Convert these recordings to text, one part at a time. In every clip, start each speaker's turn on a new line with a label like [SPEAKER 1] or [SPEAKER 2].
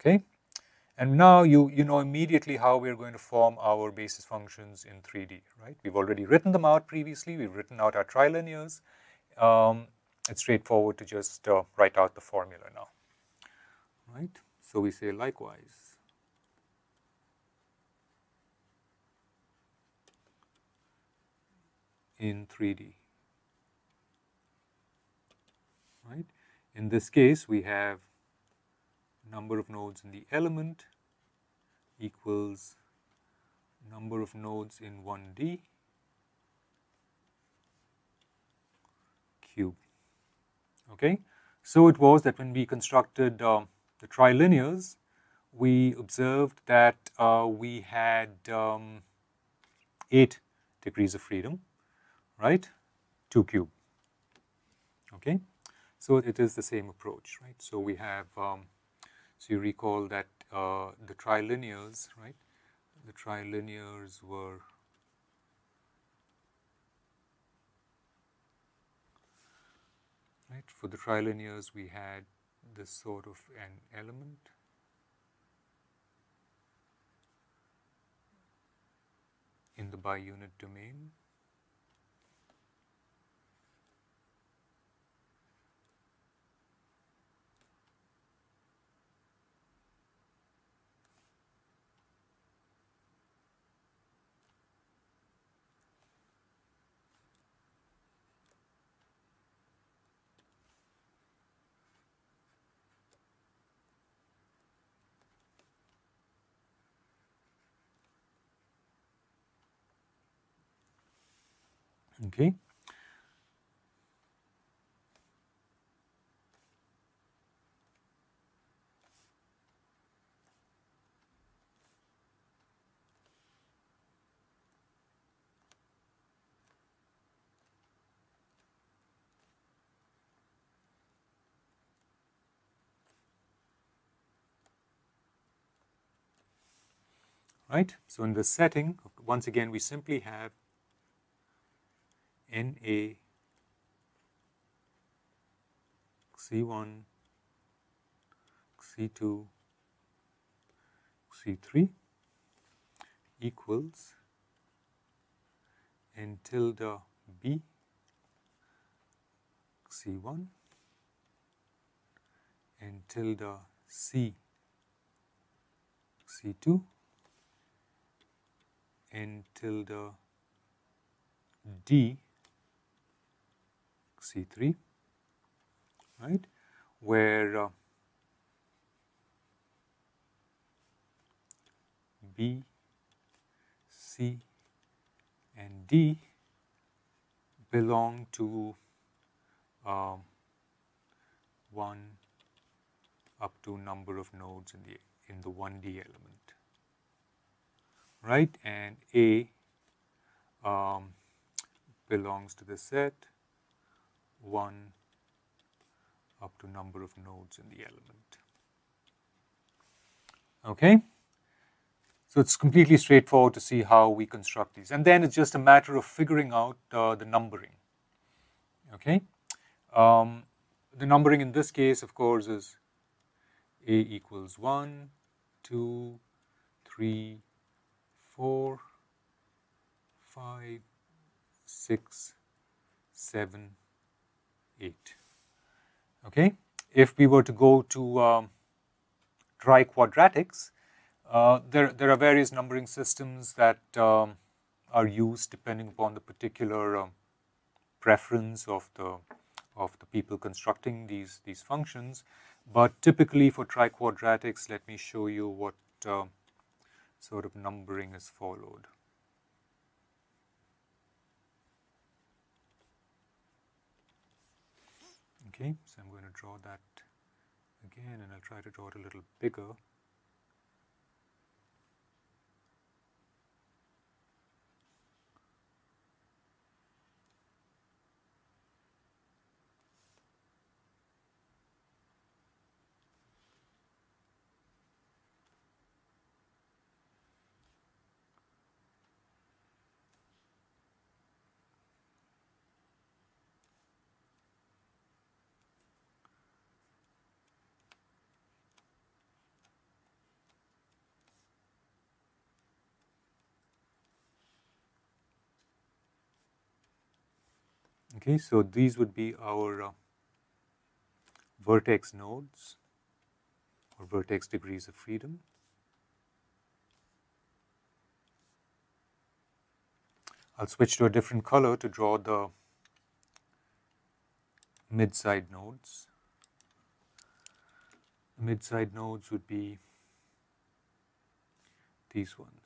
[SPEAKER 1] Okay, and now you, you know immediately how we're going to form our basis functions in 3D, right? We've already written them out previously. We've written out our trilinears. Um, it's straightforward to just uh, write out the formula now, right? So we say likewise. in 3D, right? In this case, we have number of nodes in the element equals number of nodes in 1D cube. Okay. So it was that when we constructed uh, the trilinears, we observed that uh, we had um, 8 degrees of freedom, right, 2 cube. Okay. So it is the same approach, right. So we have um, so you recall that uh, the trilinears, right? The trilinears were right? For the trilinears we had this sort of an element. In the biunit domain Okay. Right. So in this setting, once again, we simply have NA C1, C2, C3 equals n tilde B C1 n tilde C C2 n tilde D C3, right, where uh, B, C, and D belong to um, 1 up to number of nodes in the in the 1D element, right? And A um, belongs to the set 1 up to number of nodes in the element. Okay. So it's completely straightforward to see how we construct these. And then it's just a matter of figuring out uh, the numbering. Okay. Um, the numbering in this case, of course, is A equals 1, 2, 3, 4, 5, 6, 7, 8. Okay. If we were to go to um, triquadratics, uh, there, there are various numbering systems that um, are used depending upon the particular um, preference of the, of the people constructing these, these functions. But typically for triquadratics, let me show you what uh, sort of numbering is followed. Okay, so I'm going to draw that again and I'll try to draw it a little bigger. Okay, so these would be our uh, vertex nodes or vertex degrees of freedom. I'll switch to a different color to draw the mid-side nodes. Mid-side nodes would be these ones.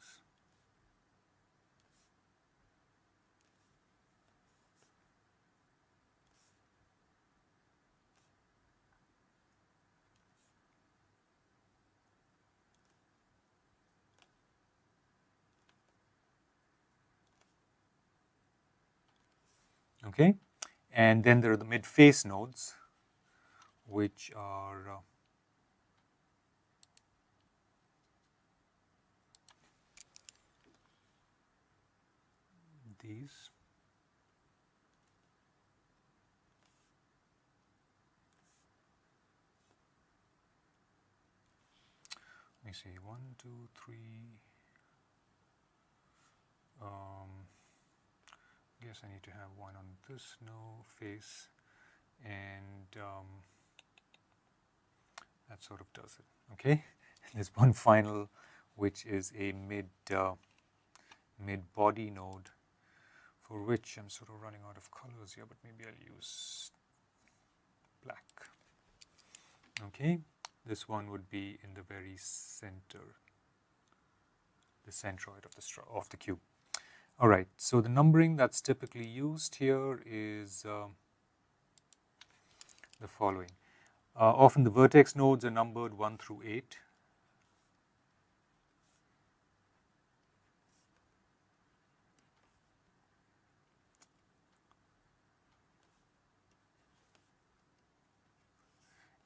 [SPEAKER 1] Okay, and then there are the mid face nodes, which are uh, these. Let me see, one, two, three. Um, guess I need to have one on this no face and um, that sort of does it okay? There's one final which is a mid uh, mid body node for which I'm sort of running out of colors here but maybe I'll use black okay? This one would be in the very center the centroid of the of the cube all right, so the numbering that's typically used here is uh, the following. Uh, often the vertex nodes are numbered 1 through 8.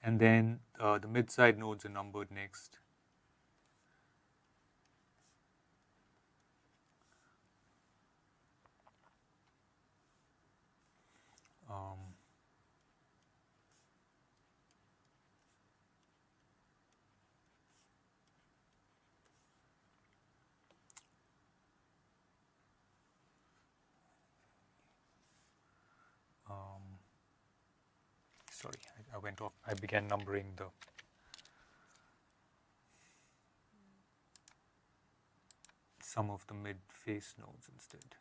[SPEAKER 1] And then uh, the mid-side nodes are numbered next. Sorry, I, I went off, I began numbering the some of the mid face nodes instead.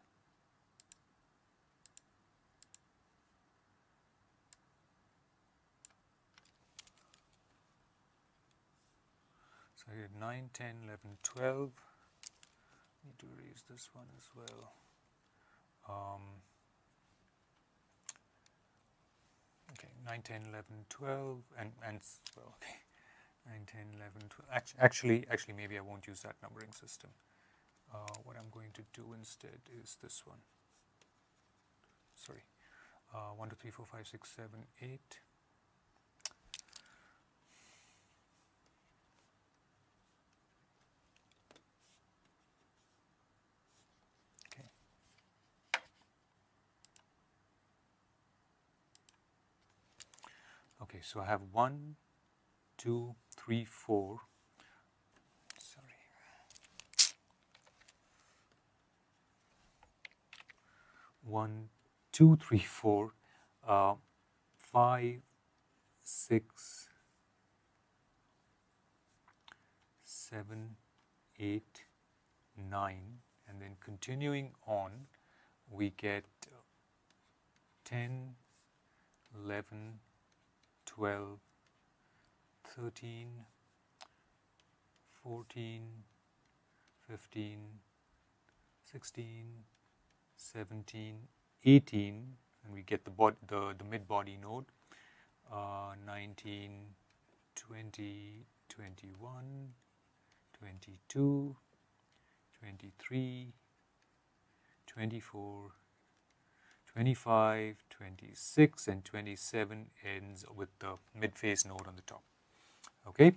[SPEAKER 1] So here 9, 10, 11, 12. Need to erase this one as well. Um, okay, 9, 10, 11, 12, and, and well, okay, 9, 10, 11, 12. Actually, actually, maybe I won't use that numbering system. Uh, what I'm going to do instead is this one. Sorry, uh, 1, 2, 3, 4, 5, 6, 7, 8. Okay, so I have one, two, three, four. Sorry. One, two, three, four, uh, five, six, seven, eight, nine, and then continuing on, we get 10, 11, 12, 13, 14, 15, 16, 17, 18, and we get the, body, the, the mid-body node, uh, 19, 20, 21, 22, 23, 24, 25, 26 and 27 ends with the mid-face node on the top. Okay,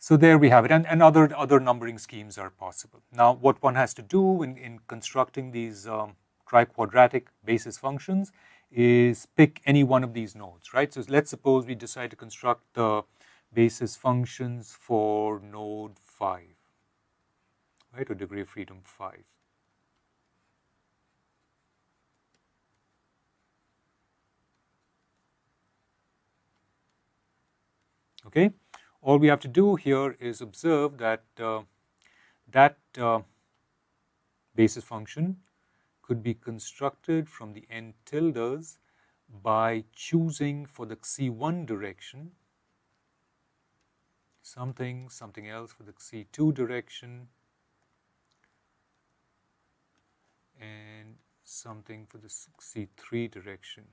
[SPEAKER 1] so there we have it and, and other, other numbering schemes are possible. Now what one has to do in, in constructing these um, triquadratic basis functions is pick any one of these nodes, right? So let's suppose we decide to construct the basis functions for node 5, right, or degree of freedom 5. Okay, all we have to do here is observe that uh, that uh, basis function could be constructed from the n tildes by choosing for the C1 direction something, something else for the C2 direction and something for the C3 direction.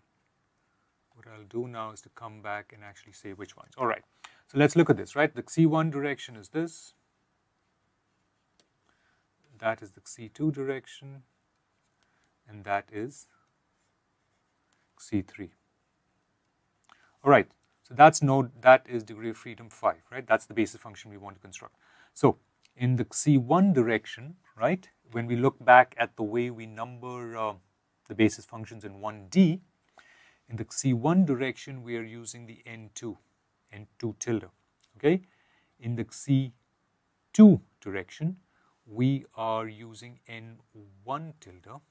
[SPEAKER 1] What I'll do now is to come back and actually say which ones. All right, so let's look at this, right? The C1 direction is this. That is the C2 direction and that is C3. All right, so that's node, that is degree of freedom 5, right? That's the basis function we want to construct. So in the C1 direction, right, when we look back at the way we number uh, the basis functions in 1D, in the C1 direction, we are using the N2, N2 tilde, okay? In the C2 direction, we are using N1 tilde,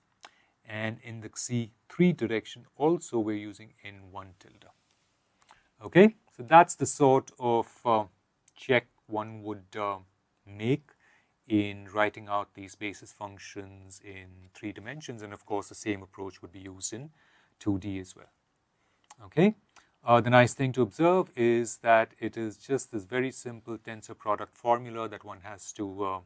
[SPEAKER 1] and in the C3 direction also we're using N1 tilde. Okay, so that's the sort of uh, check one would uh, make in writing out these basis functions in three dimensions and of course the same approach would be used in 2D as well. Okay, uh, the nice thing to observe is that it is just this very simple tensor product formula that one has to uh,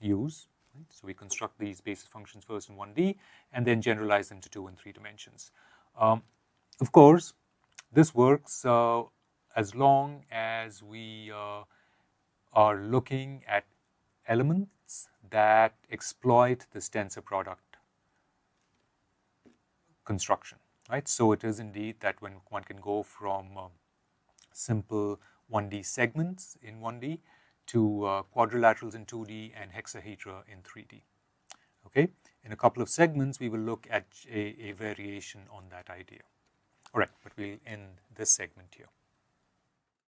[SPEAKER 1] use Right? So we construct these basis functions first in 1D and then generalize them to two and three dimensions. Um, of course, this works uh, as long as we uh, are looking at elements that exploit this tensor product construction, right? So it is indeed that when one can go from uh, simple 1D segments in 1D to uh, quadrilaterals in 2D and hexahedra in 3D. Okay, in a couple of segments, we will look at a, a variation on that idea. All right, but we'll end this segment here.